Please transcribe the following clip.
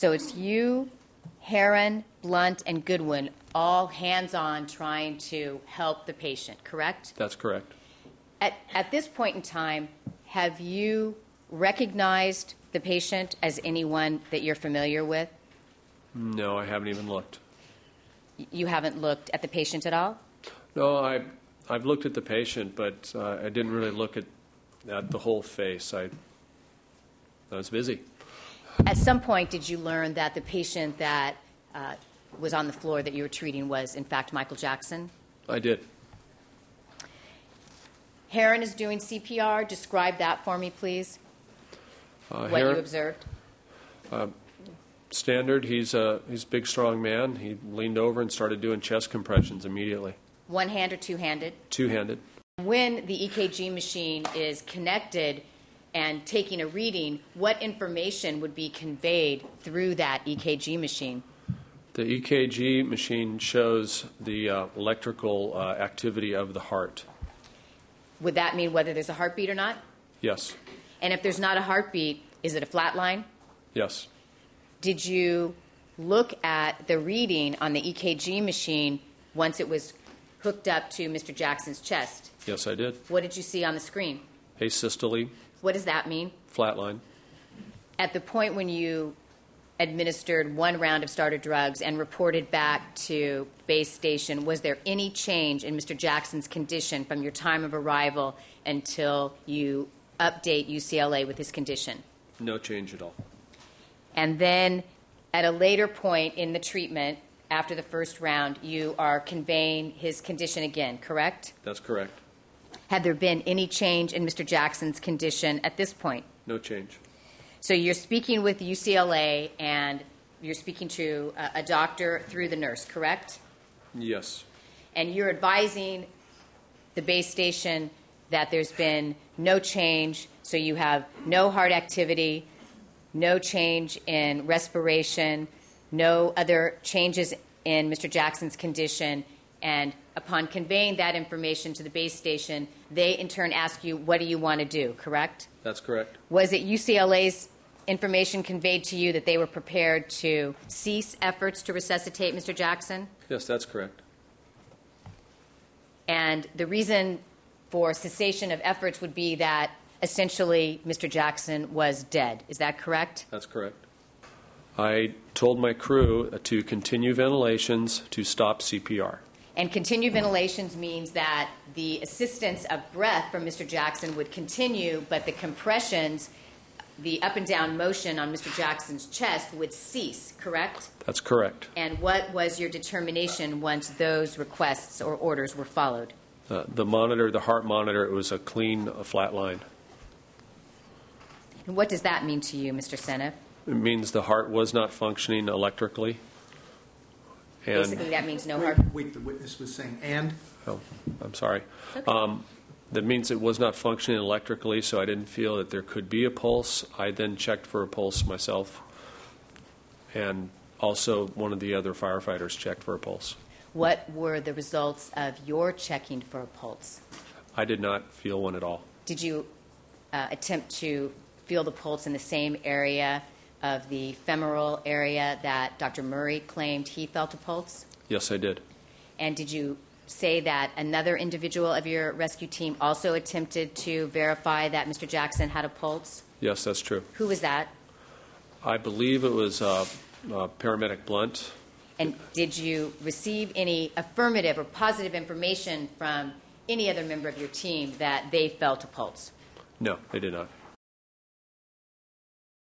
So it's you, Heron, Blount, and Goodwin, all hands on trying to help the patient, correct? That's correct. At, at this point in time, have you recognized the patient as anyone that you're familiar with? No, I haven't even looked. You haven't looked at the patient at all? No, I, I've looked at the patient, but uh, I didn't really look at, at the whole face. I, I was busy. At some point, did you learn that the patient that uh, was on the floor that you were treating was, in fact, Michael Jackson? I did. Heron is doing CPR. Describe that for me, please. Uh, what Heron- you observed. Standard, he's a, he's a big, strong man. He leaned over and started doing chest compressions immediately, One hand or two handed? two handed. When the EKG machine is connected and taking a reading, what information would be conveyed through that EKG machine? The EKG machine shows the uh, electrical uh, activity of the heart. Would that mean whether there's a heartbeat or not? Yes, And if there's not a heartbeat, is it a flat line? yes. Did you look at the reading on the EKG machine once it was hooked up to Mr. Jackson's chest? Yes, I did. What did you see on the screen? Asystole, What does that mean? flatline. At the point when you administered one round of starter drugs and reported back to base station, was there any change in Mr. Jackson's condition from your time of arrival until you update UCLA with his condition? No change at all. And then at a later point in the treatment, after the first round, you are conveying his condition again, correct? That's correct. Had there been any change in Mr. Jackson's condition at this point? No change. So you're speaking with UCLA and you're speaking to a, a doctor through the nurse, correct? Yes, And you're advising the base station that there's been no change, so you have no heart activity, no change in respiration, no other changes in Mr. Jackson's condition, and upon conveying that information to the base station, they in turn ask you, what do you want to do, correct? that's correct. Was it UCLA's information conveyed to you that they were prepared to cease efforts to resuscitate Mr. Jackson? Yes, that's correct. And the reason for cessation of efforts would be that essentially Mr. Jackson was dead. Is that correct? That's correct. I told my crew to continue ventilations to stop CPR. And continued ventilations means that the assistance of breath from Mr. Jackson would continue, but the compressions, the up and down motion on Mr. Jackson's chest would cease, correct? That's correct. And what was your determination once those requests or orders were followed? Uh, the monitor, the heart monitor, it was a clean, uh, flat line. And what does that mean to you, Mr. Senneff? It means the heart was not functioning electrically. And Basically, that means no Wait, heart. Wait, the witness was saying, and? oh, I'm sorry. Okay. Um, that means it was not functioning electrically, so I didn't feel that there could be a pulse. I then checked for a pulse myself, and also one of the other firefighters checked for a pulse. What were the results of your checking for a pulse? I did not feel one at all. Did you uh, attempt to feel the pulse in the same area of the femoral area that Dr. Murray claimed he felt a pulse? Yes, I did. And did you say that another individual of your rescue team also attempted to verify that Mr. Jackson had a pulse? Yes, that's true. Who was that? I believe it was uh, uh, paramedic Blount. And did you receive any affirmative or positive information from any other member of your team that they felt a pulse? No, they did not.